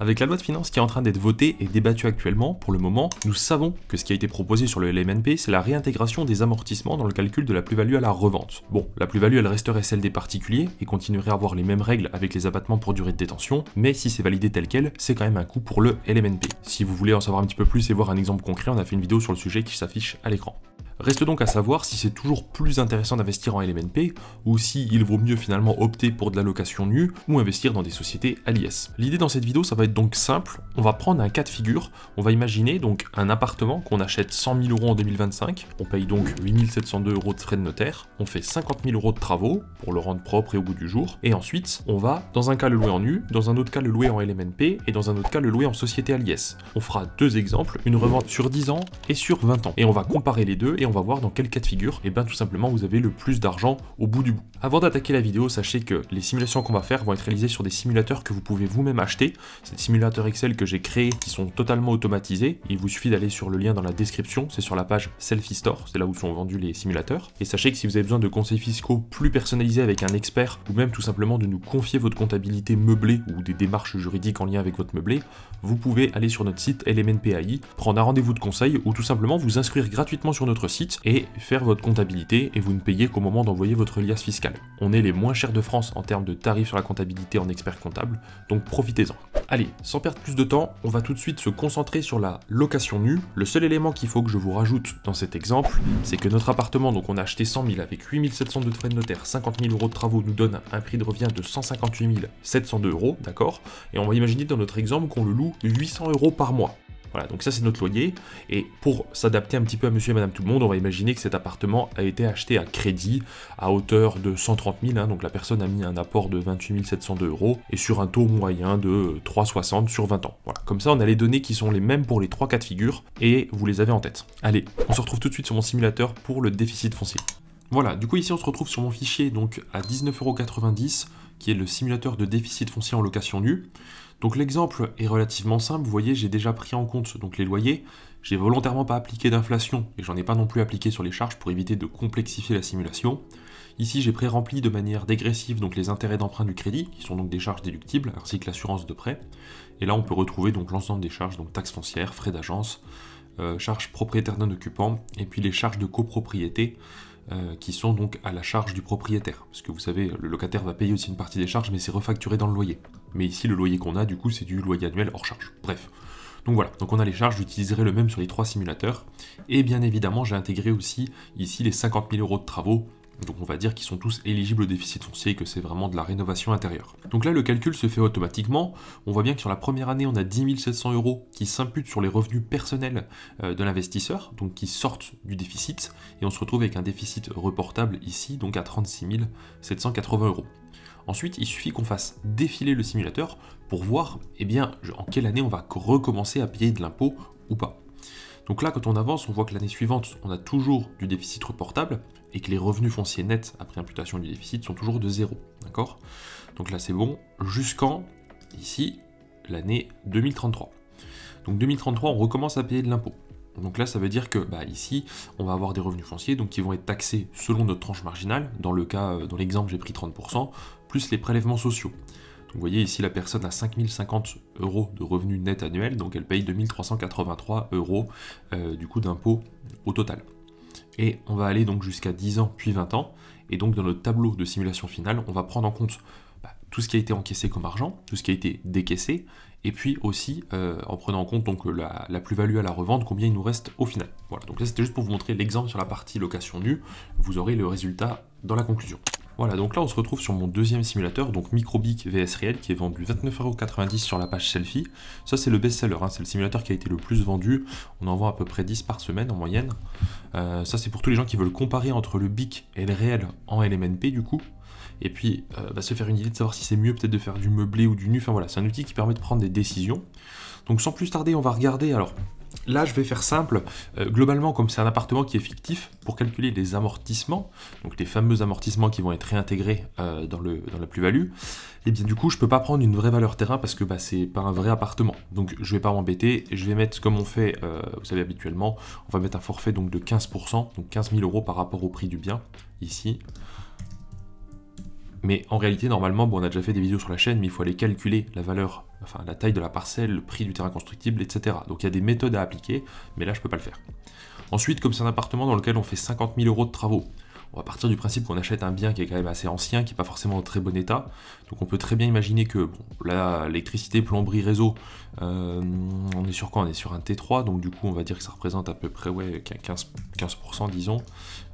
Avec la loi de finances qui est en train d'être votée et débattue actuellement, pour le moment, nous savons que ce qui a été proposé sur le LMNP, c'est la réintégration des amortissements dans le calcul de la plus-value à la revente. Bon, la plus-value elle resterait celle des particuliers et continuerait à avoir les mêmes règles avec les abattements pour durée de détention, mais si c'est validé tel quel, c'est quand même un coût pour le LMNP. Si vous voulez en savoir un petit peu plus et voir un exemple concret, on a fait une vidéo sur le sujet qui s'affiche à l'écran. Reste donc à savoir si c'est toujours plus intéressant d'investir en LMNP ou si il vaut mieux finalement opter pour de la location nue ou investir dans des sociétés à. L'idée dans cette vidéo, ça va être donc simple. On va prendre un cas de figure. On va imaginer donc un appartement qu'on achète 100 000 euros en 2025. On paye donc 8702 euros de frais de notaire. On fait 50 000 euros de travaux pour le rendre propre et au bout du jour. Et ensuite, on va dans un cas le louer en nu, dans un autre cas le louer en LMNP et dans un autre cas le louer en société à. On fera deux exemples, une revente sur 10 ans et sur 20 ans. Et on va comparer les deux et on va voir dans quel cas de figure, et bien tout simplement vous avez le plus d'argent au bout du bout. Avant d'attaquer la vidéo, sachez que les simulations qu'on va faire vont être réalisées sur des simulateurs que vous pouvez vous-même acheter. C'est des simulateurs Excel que j'ai créés qui sont totalement automatisés. Il vous suffit d'aller sur le lien dans la description, c'est sur la page Selfie Store, c'est là où sont vendus les simulateurs. Et sachez que si vous avez besoin de conseils fiscaux plus personnalisés avec un expert, ou même tout simplement de nous confier votre comptabilité meublée ou des démarches juridiques en lien avec votre meublé, vous pouvez aller sur notre site LMNPAI, prendre un rendez-vous de conseil ou tout simplement vous inscrire gratuitement sur notre site et faire votre comptabilité et vous ne payez qu'au moment d'envoyer votre liasse fiscale. On est les moins chers de France en termes de tarifs sur la comptabilité en expert comptable, donc profitez-en. Allez, sans perdre plus de temps, on va tout de suite se concentrer sur la location nue. Le seul élément qu'il faut que je vous rajoute dans cet exemple, c'est que notre appartement, donc on a acheté 100 000 avec 8702 de frais de notaire, 50 000 euros de travaux, nous donne un prix de revient de 158 702 euros, d'accord? Et on va imaginer dans notre exemple qu'on le loue 800 euros par mois. Voilà, donc ça c'est notre loyer. Et pour s'adapter un petit peu à monsieur et madame tout le monde, on va imaginer que cet appartement a été acheté à crédit à hauteur de 130 000. Hein. donc la personne a mis un apport de 28 702 euros et sur un taux moyen de 3,60 sur 20 ans. Voilà, comme ça on a les données qui sont les mêmes pour les trois cas de figure et vous les avez en tête. Allez, on se retrouve tout de suite sur mon simulateur pour le déficit foncier. Voilà, du coup ici on se retrouve sur mon fichier donc à 19,90€ qui est le simulateur de déficit foncier en location nue. Donc l'exemple est relativement simple, vous voyez j'ai déjà pris en compte les loyers, j'ai volontairement pas appliqué d'inflation et j'en ai pas non plus appliqué sur les charges pour éviter de complexifier la simulation. Ici j'ai pré-rempli de manière dégressive les intérêts d'emprunt du crédit, qui sont donc des charges déductibles, ainsi que l'assurance de prêt. Et là on peut retrouver l'ensemble des charges, donc taxes foncières, frais d'agence, euh, charges propriétaires non occupants, et puis les charges de copropriété, euh, qui sont donc à la charge du propriétaire. Parce que vous savez, le locataire va payer aussi une partie des charges, mais c'est refacturé dans le loyer. Mais ici, le loyer qu'on a, du coup, c'est du loyer annuel hors charge. Bref. Donc voilà, donc on a les charges, j'utiliserai le même sur les trois simulateurs. Et bien évidemment, j'ai intégré aussi ici les 50 000 euros de travaux donc on va dire qu'ils sont tous éligibles au déficit foncier et que c'est vraiment de la rénovation intérieure. Donc là le calcul se fait automatiquement. On voit bien que sur la première année on a 10 700 euros qui s'imputent sur les revenus personnels euh, de l'investisseur, donc qui sortent du déficit, et on se retrouve avec un déficit reportable ici, donc à 36 780 euros. Ensuite, il suffit qu'on fasse défiler le simulateur pour voir eh bien, en quelle année on va recommencer à payer de l'impôt ou pas. Donc là, quand on avance, on voit que l'année suivante, on a toujours du déficit reportable et que les revenus fonciers nets après imputation du déficit sont toujours de zéro. D'accord? Donc là, c'est bon jusqu'en, ici, l'année 2033. Donc 2033, on recommence à payer de l'impôt. Donc là, ça veut dire que bah, ici, on va avoir des revenus fonciers donc qui vont être taxés selon notre tranche marginale. Dans le cas, euh, dans l'exemple, j'ai pris 30%, plus les prélèvements sociaux vous voyez ici la personne a 5050 euros de revenus net annuels, donc elle paye 2383 euros euh, du coup d'impôt au total. Et on va aller donc jusqu'à 10 ans puis 20 ans, et donc dans notre tableau de simulation finale, on va prendre en compte bah, tout ce qui a été encaissé comme argent, tout ce qui a été décaissé, et puis aussi euh, en prenant en compte donc la, la plus-value à la revente, combien il nous reste au final. Voilà, donc là c'était juste pour vous montrer l'exemple sur la partie location nue, vous aurez le résultat dans la conclusion. Voilà, donc là on se retrouve sur mon deuxième simulateur, donc Microbic VS Réel, qui est vendu 29,90€ sur la page Selfie. Ça c'est le best-seller, hein. c'est le simulateur qui a été le plus vendu, on en vend à peu près 10 par semaine en moyenne. Euh, ça c'est pour tous les gens qui veulent comparer entre le BIC et le réel en LMNP du coup. Et puis euh, bah, se faire une idée de savoir si c'est mieux peut-être de faire du meublé ou du nu, enfin voilà, c'est un outil qui permet de prendre des décisions. Donc sans plus tarder, on va regarder, alors Là, je vais faire simple. Euh, globalement, comme c'est un appartement qui est fictif, pour calculer les amortissements, donc les fameux amortissements qui vont être réintégrés euh, dans, la plus-value, et eh bien du coup, je peux pas prendre une vraie valeur terrain parce que bah, c'est pas un vrai appartement. Donc, je vais pas m'embêter. Je vais mettre, comme on fait, euh, vous savez habituellement, on va mettre un forfait donc de 15%, donc 15 000 euros par rapport au prix du bien, ici. Mais en réalité, normalement, bon, on a déjà fait des vidéos sur la chaîne, mais il faut aller calculer la valeur, enfin la taille de la parcelle, le prix du terrain constructible, etc. Donc il y a des méthodes à appliquer, mais là je peux pas le faire. Ensuite, comme c'est un appartement dans lequel on fait 50 000 euros de travaux, on va partir du principe qu'on achète un bien qui est quand même assez ancien, qui n'est pas forcément en très bon état. Donc on peut très bien imaginer que bon, l'électricité, plomberie, réseau, euh, on est sur quoi? On est sur un T3, donc du coup on va dire que ça représente à peu près ouais, 15%, 15% disons.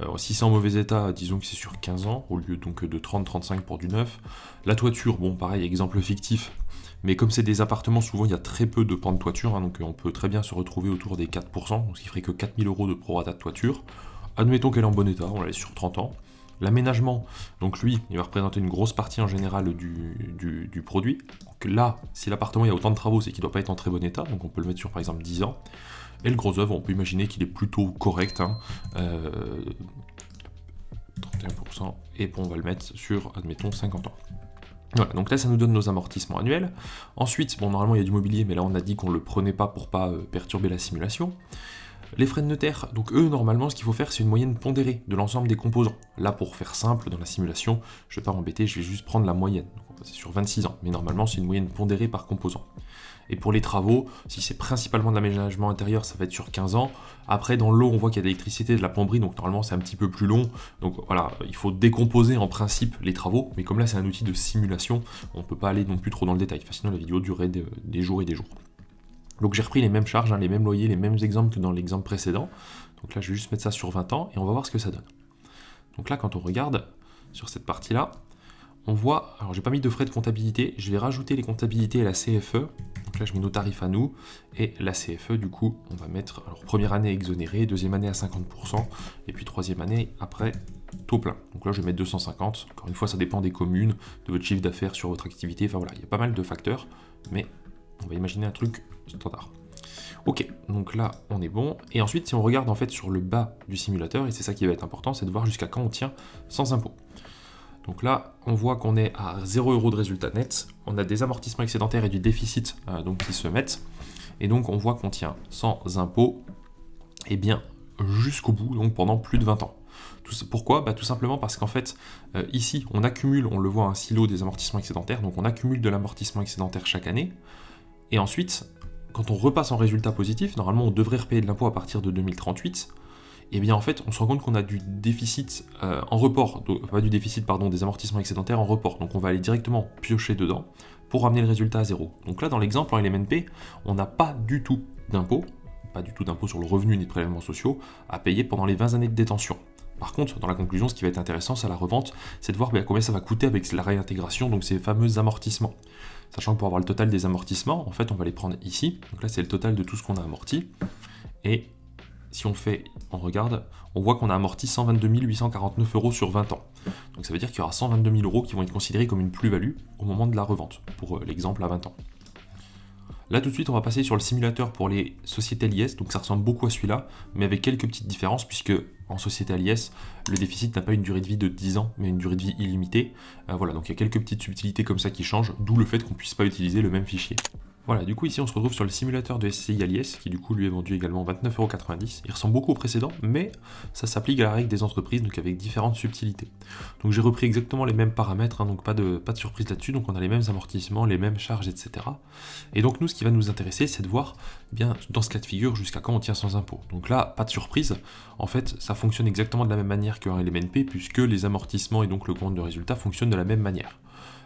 Euh, si c'est en mauvais état, disons que c'est sur 15 ans, au lieu donc de 30-35 pour du neuf. La toiture, bon pareil, exemple fictif, mais comme c'est des appartements, souvent il y a très peu de pans de toiture, hein, donc on peut très bien se retrouver autour des 4%, donc ce qui ferait que 4000 euros de prorata de toiture. Admettons qu'elle est en bon état, on la sur 30 ans. L'aménagement, donc lui, il va représenter une grosse partie en général du, produit. Donc là, si l'appartement y a autant de travaux, c'est qu'il ne doit pas être en très bon état, donc on peut le mettre sur par exemple 10 ans. Et le gros œuvre, on peut imaginer qu'il est plutôt correct. 31%. Hein. Euh, et on va le mettre sur, admettons, 50 ans. Voilà, donc là ça nous donne nos amortissements annuels. Ensuite, bon normalement il y a du mobilier, mais là on a dit qu'on ne le prenait pas pour pas euh, perturber la simulation. Les frais de notaire, donc eux, normalement, ce qu'il faut faire, c'est une moyenne pondérée de l'ensemble des composants. Là, pour faire simple, dans la simulation, je ne vais pas m'embêter, je vais juste prendre la moyenne. C'est sur 26 ans, mais normalement, c'est une moyenne pondérée par composant. Et pour les travaux, si c'est principalement de l'aménagement intérieur, ça va être sur 15 ans. Après, dans l'eau, on voit qu'il y a de l'électricité, de la plomberie, donc normalement, c'est un petit peu plus long. Donc voilà, il faut décomposer en principe les travaux, mais comme là, c'est un outil de simulation, on ne peut pas aller non plus trop dans le détail. sinon, la vidéo durerait des jours et des jours. Donc j'ai repris les mêmes charges, hein, les mêmes loyers, les mêmes exemples que dans l'exemple précédent. Donc là, je vais juste mettre ça sur 20 ans et on va voir ce que ça donne. Donc là, quand on regarde sur cette partie-là, on voit, alors j'ai pas mis de frais de comptabilité, je vais rajouter les comptabilités et la CFE. Donc là, je mets nos tarifs à nous et la CFE, du coup, on va mettre, première année exonérée, deuxième année à 50%, et puis troisième année après taux plein. Donc là, je vais mettre 250. Encore une fois, ça dépend des communes, de votre chiffre d'affaires sur votre activité. Enfin voilà, il y a pas mal de facteurs, mais on va imaginer un truc standard. Ok, donc là on est bon. Et ensuite, si on regarde en fait sur le bas du simulateur, et c'est ça qui va être important, c'est de voir jusqu'à quand on tient sans impôt. Donc là, on voit qu'on est à 0 euros de résultat net. On a des amortissements excédentaires et du déficit euh, donc, qui se mettent. Et donc on voit qu'on tient sans impôt, et eh bien jusqu'au bout, donc pendant plus de 20 ans. pourquoi? Bah, Tout simplement parce qu'en fait, euh, ici, on accumule, on le voit, un silo des amortissements excédentaires, donc on accumule de l'amortissement excédentaire chaque année. Et ensuite, quand on repasse en résultat positif, normalement on devrait repayer de l'impôt à partir de 2038, et eh bien en fait on se rend compte qu'on a du déficit euh, en report, pas du déficit pardon, des amortissements excédentaires en report, donc on va aller directement piocher dedans pour ramener le résultat à zéro. Donc là dans l'exemple en LMNP, on n'a pas du tout d'impôt, pas du tout d'impôt sur le revenu ni de prélèvements sociaux à payer pendant les 20 années de détention. Par contre, dans la conclusion, ce qui va être intéressant, c'est la revente, c'est de voir ben, combien ça va coûter avec la réintégration, donc ces fameux amortissements. Sachant que pour avoir le total des amortissements, en fait, on va les prendre ici. Donc là, c'est le total de tout ce qu'on a amorti. Et si on fait, on regarde, on voit qu'on a amorti 122 849 euros sur 20 ans. Donc ça veut dire qu'il y aura 122 000 euros qui vont être considérés comme une plus-value au moment de la revente, pour euh, l'exemple à 20 ans. Là tout de suite on va passer sur le simulateur pour les sociétés LIS, donc ça ressemble beaucoup à celui-là, mais avec quelques petites différences puisque en société LIS, le déficit n'a pas une durée de vie de 10 ans, mais une durée de vie illimitée. Euh, voilà, donc il y a quelques petites subtilités comme ça qui changent, d'où le fait qu'on ne puisse pas utiliser le même fichier. Voilà, du coup ici on se retrouve sur le simulateur de SCI Alias, qui du coup lui est vendu également 29,90€. Il ressemble beaucoup au précédent, mais ça s'applique à la règle des entreprises, donc avec différentes subtilités. Donc j'ai repris exactement les mêmes paramètres, hein, donc pas de, pas de surprise là-dessus, donc on a les mêmes amortissements, les mêmes charges, etc. Et donc nous ce qui va nous intéresser, c'est de voir, eh bien dans ce cas de figure, jusqu'à quand on tient sans impôt. Donc là, pas de surprise, en fait ça fonctionne exactement de la même manière qu'un LMNP, puisque les amortissements et donc le compte de résultat fonctionnent de la même manière.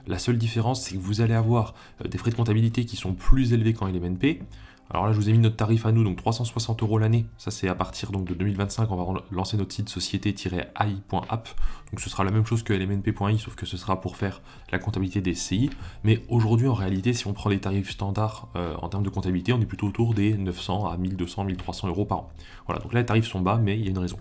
La seule différence, c'est que vous allez avoir euh, des frais de comptabilité qui sont plus élevés qu'en LMNP. Alors là, je vous ai mis notre tarif à nous, donc 360 euros l'année. Ça, c'est à partir donc, de 2025, on va lancer notre site société-ai.app. Donc ce sera la même chose que lmnp.i, sauf que ce sera pour faire la comptabilité des CI. Mais aujourd'hui, en réalité, si on prend les tarifs standards euh, en termes de comptabilité, on est plutôt autour des 900 à 1200, 1300 euros par an. Voilà, donc là, les tarifs sont bas, mais il y a une raison.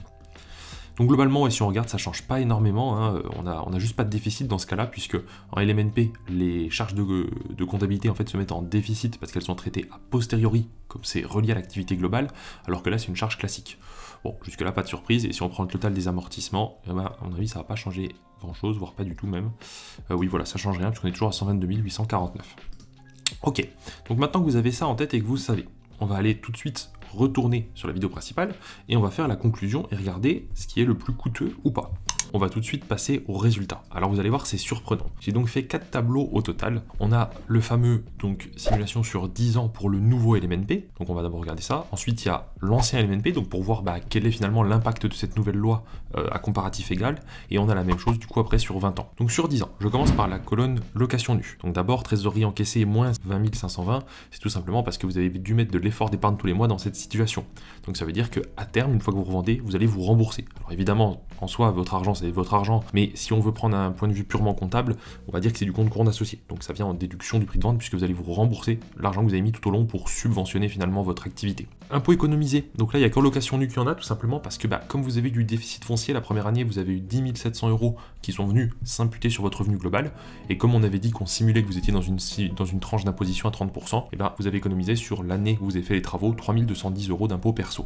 Donc globalement, si on regarde, ça change pas énormément. Hein. On n'a on a juste pas de déficit dans ce cas-là, puisque en LMNP, les charges de, comptabilité en fait se mettent en déficit parce qu'elles sont traitées a posteriori, comme c'est relié à l'activité globale, alors que là c'est une charge classique. Bon, jusque-là, pas de surprise. Et si on prend le total des amortissements, eh ben, à mon avis, ça va pas changer grand-chose, voire pas du tout même. Euh, oui, voilà, ça change rien, puisqu'on est toujours à 122 849. Ok, donc maintenant que vous avez ça en tête et que vous savez, on va aller tout de suite retourner sur la vidéo principale et on va faire la conclusion et regarder ce qui est le plus coûteux ou pas. On va tout de suite passer au résultat. Alors vous allez voir, c'est surprenant. J'ai donc fait quatre tableaux au total. On a le fameux donc simulation sur 10 ans pour le nouveau LMNP. Donc on va d'abord regarder ça. Ensuite, il y a l'ancien LMNP, donc pour voir bah, quel est finalement l'impact de cette nouvelle loi euh, à comparatif égal. Et on a la même chose du coup après sur 20 ans. Donc sur 10 ans, je commence par la colonne location nue. Donc d'abord, trésorerie encaissée moins 20 520. C'est tout simplement parce que vous avez dû mettre de l'effort d'épargne tous les mois dans cette situation. Donc ça veut dire que à terme, une fois que vous revendez, vous allez vous rembourser. Alors évidemment, en soi, votre argent, c'est votre argent, mais si on veut prendre un point de vue purement comptable, on va dire que c'est du compte courant associé. Donc ça vient en déduction du prix de vente puisque vous allez vous rembourser l'argent que vous avez mis tout au long pour subventionner finalement votre activité. Impôt économisé. Donc là, il y a qu'en location nue qu'il y en a, tout simplement parce que bah, comme vous avez du déficit foncier, la première année, vous avez eu 10 700 euros qui sont venus s'imputer sur votre revenu global. Et comme on avait dit qu'on simulait que vous étiez dans une, dans une tranche d'imposition à 30%, et ben, vous avez économisé sur l'année où vous avez fait les travaux 3210 euros d'impôt perso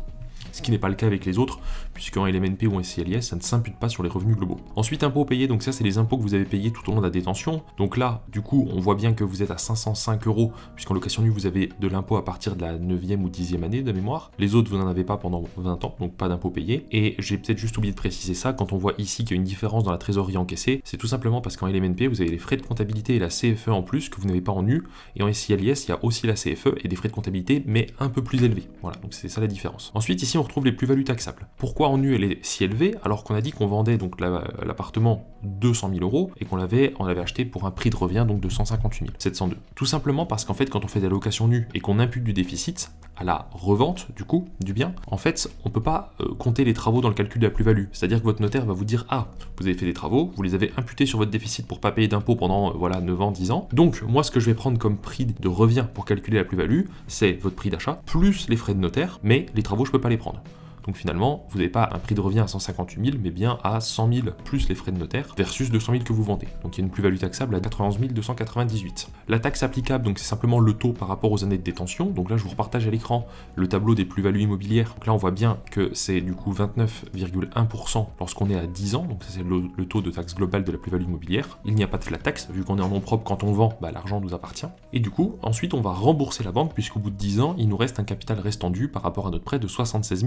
ce qui n'est pas le cas avec les autres, puisqu'en LMNP ou en SCLIS, ça ne s'impute pas sur les revenus globaux. Ensuite, impôts payés, donc ça c'est les impôts que vous avez payés tout au long de la détention. Donc là, du coup, on voit bien que vous êtes à 505 euros, puisqu'en location nue, vous avez de l'impôt à partir de la 9e ou 10e année de mémoire. Les autres, vous n'en avez pas pendant 20 ans, donc pas d'impôts payés. Et j'ai peut-être juste oublié de préciser ça, quand on voit ici qu'il y a une différence dans la trésorerie encaissée, c'est tout simplement parce qu'en LMNP, vous avez les frais de comptabilité et la CFE en plus que vous n'avez pas en nu, et en SCLIS, il y a aussi la CFE et des frais de comptabilité, mais un peu plus élevés. Voilà, donc c'est ça la différence. Ensuite, ici, on retrouve les plus-values taxable. Pourquoi en nu elle est si élevée alors qu'on a dit qu'on vendait donc l'appartement 200 000 euros et qu'on l'avait acheté pour un prix de revient donc de 158 702 Tout simplement parce qu'en fait quand on fait des locations nues et qu'on impute du déficit à la revente du coup du bien, en fait on peut pas euh, compter les travaux dans le calcul de la plus-value. C'est-à-dire que votre notaire va vous dire ah vous avez fait des travaux, vous les avez imputés sur votre déficit pour pas payer d'impôts pendant euh, voilà 9 ans, 10 ans. Donc moi ce que je vais prendre comme prix de revient pour calculer la plus-value, c'est votre prix d'achat plus les frais de notaire, mais les travaux je peux pas les prendre. Donc finalement, vous n'avez pas un prix de revient à 158 000, mais bien à 100 000 plus les frais de notaire, versus 200 000 que vous vendez. Donc il y a une plus-value taxable à 91 298. La taxe applicable, donc c'est simplement le taux par rapport aux années de détention. Donc là, je vous repartage à l'écran le tableau des plus-values immobilières. Donc là, on voit bien que c'est du coup 29,1% lorsqu'on est à 10 ans. Donc ça, c'est le, taux de taxe globale de la plus-value immobilière. Il n'y a pas de flat tax, vu qu'on est en nom propre quand on vend, bah, l'argent nous appartient. Et du coup, ensuite, on va rembourser la banque, puisqu'au bout de 10 ans, il nous reste un capital restant dû par rapport à notre prêt de 76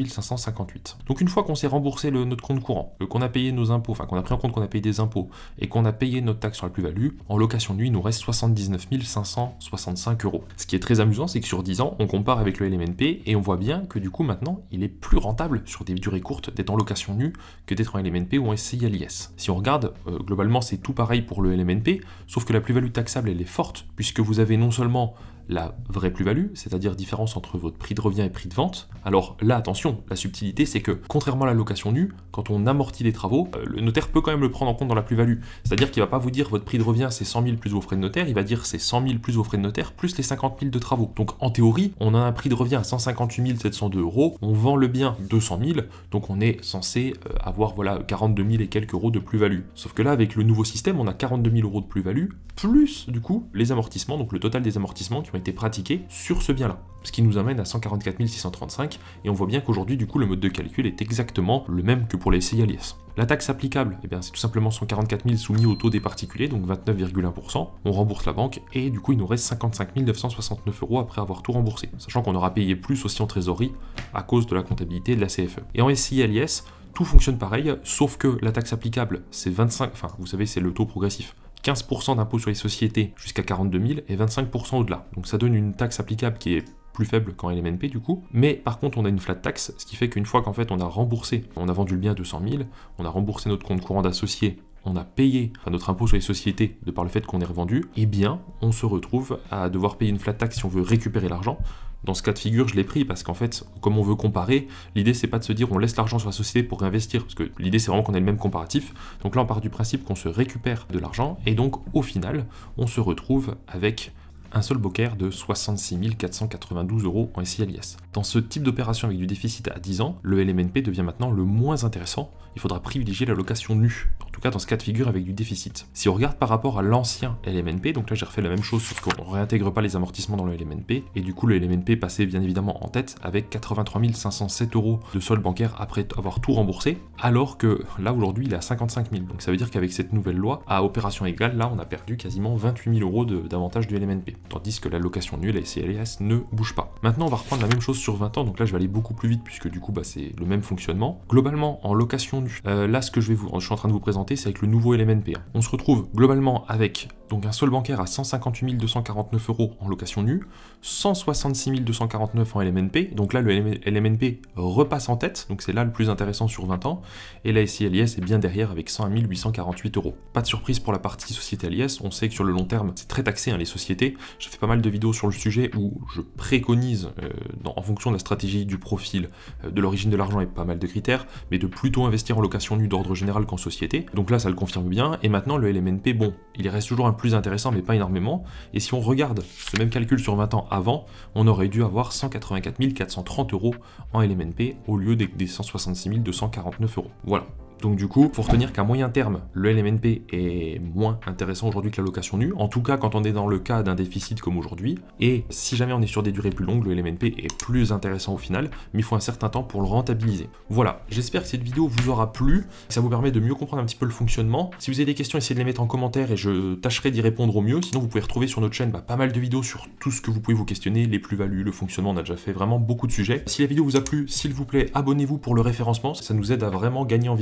500 donc une fois qu'on s'est remboursé notre compte courant, qu'on a payé nos impôts, enfin qu'on a pris en compte qu'on a payé des impôts et qu'on a payé notre taxe sur la plus-value, en location nuit, il nous reste 79 565 euros. Ce qui est très amusant, c'est que sur 10 ans, on compare avec le LMNP et on voit bien que du coup maintenant, il est plus rentable sur des durées courtes d'être en location nue que d'être en LMNP ou en SCILIS. Si on regarde, euh, globalement c'est tout pareil pour le LMNP, sauf que la plus-value taxable elle est forte puisque vous avez non seulement la vraie plus-value, c'est-à-dire différence entre votre prix de revient et prix de vente. Alors là, attention, la subtilité, c'est que contrairement à la location nue, quand on amortit les travaux, euh, le notaire peut quand même le prendre en compte dans la plus-value. C'est-à-dire qu'il va pas vous dire votre prix de revient c'est 100 000 plus vos frais de notaire, il va dire c'est 100 000 plus vos frais de notaire plus les 50 000 de travaux. Donc en théorie, on a un prix de revient à 158 702 euros, on vend le bien 200 000, donc on est censé euh, avoir voilà 42 000 et quelques euros de plus-value. Sauf que là, avec le nouveau système, on a 42 000 euros de plus-value, plus du coup les amortissements, donc le total des amortissements qui ont été pratiqués sur ce bien-là. Ce qui nous amène à 144 635, et on voit bien qu'aujourd'hui, du coup, le mode de calcul est exactement le même que pour les CILIS. La taxe applicable, eh c'est tout simplement 144 000 soumis au taux des particuliers, donc 29,1%. On rembourse la banque, et du coup, il nous reste 55 969 euros après avoir tout remboursé, sachant qu'on aura payé plus aussi en trésorerie à cause de la comptabilité de la CFE. Et en SCILIS, tout fonctionne pareil, sauf que la taxe applicable, c'est 25, enfin, vous savez, c'est le taux progressif. 15% d'impôt sur les sociétés jusqu'à 42 000 et 25% au-delà. Donc ça donne une taxe applicable qui est plus faible qu'en LMNP du coup. Mais par contre, on a une flat tax, ce qui fait qu'une fois qu'en fait on a remboursé, on a vendu le bien 200 000, on a remboursé notre compte courant d'associé, on a payé notre impôt sur les sociétés de par le fait qu'on est revendu, eh bien on se retrouve à devoir payer une flat tax si on veut récupérer l'argent. Dans ce cas de figure, je l'ai pris parce qu'en fait, comme on veut comparer, l'idée c'est pas de se dire on laisse l'argent sur la société pour réinvestir, parce que l'idée c'est vraiment qu'on ait le même comparatif. Donc là, on part du principe qu'on se récupère de l'argent, et donc au final, on se retrouve avec un seul boker de 66 492 euros en SILIS. Dans ce type d'opération avec du déficit à 10 ans, le LMNP devient maintenant le moins intéressant. Il faudra privilégier la location nue. Tout cas dans ce cas de figure avec du déficit. Si on regarde par rapport à l'ancien LMNP, donc là j'ai refait la même chose sauf qu'on réintègre pas les amortissements dans le LMNP, et du coup le LMNP passait bien évidemment en tête avec 83 507 euros de solde bancaire après avoir tout remboursé, alors que là aujourd'hui il est à 55 000. Donc ça veut dire qu'avec cette nouvelle loi, à opération égale, là on a perdu quasiment 28 000 euros d'avantage du LMNP, tandis que la location nulle, la SCLS, ne bouge pas. Maintenant on va reprendre la même chose sur 20 ans, donc là je vais aller beaucoup plus vite puisque du coup bah, c'est le même fonctionnement. Globalement en location nue, euh, là ce que je, vais vous, je suis en train de vous présenter c'est avec le nouveau LMNP. On se retrouve globalement avec donc un solde bancaire à 158 249 euros en location nue, 166 249 en LMNP, donc là le LMNP repasse en tête, donc c'est là le plus intéressant sur 20 ans, et la SILIS est bien derrière avec 101 848 euros. Pas de surprise pour la partie société LIS, on sait que sur le long terme c'est très taxé hein, les sociétés, j'ai fait pas mal de vidéos sur le sujet où je préconise, euh, en fonction de la stratégie, du profil, euh, de l'origine de l'argent et pas mal de critères, mais de plutôt investir en location nue d'ordre général qu'en société, donc là ça le confirme bien, et maintenant le LMNP, bon, il reste toujours un plus intéressant mais pas énormément, et si on regarde ce même calcul sur 20 ans avant, on aurait dû avoir 184 430 euros en LMNP au lieu des, 166 249 euros. Voilà. Donc du coup, faut retenir qu'à moyen terme, le LMNP est moins intéressant aujourd'hui que la location nue, en tout cas quand on est dans le cas d'un déficit comme aujourd'hui, et si jamais on est sur des durées plus longues, le LMNP est plus intéressant au final, mais il faut un certain temps pour le rentabiliser. Voilà, j'espère que cette vidéo vous aura plu, ça vous permet de mieux comprendre un petit peu le fonctionnement. Si vous avez des questions, essayez de les mettre en commentaire et je tâcherai d'y répondre au mieux, sinon vous pouvez retrouver sur notre chaîne bah, pas mal de vidéos sur tout ce que vous pouvez vous questionner, les plus-values, le fonctionnement, on a déjà fait vraiment beaucoup de sujets. Si la vidéo vous a plu, s'il vous plaît, abonnez-vous pour le référencement, ça nous aide à vraiment gagner en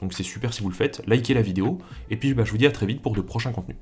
donc c'est super si vous le faites, likez la vidéo, et puis bah, je vous dis à très vite pour de prochains contenus.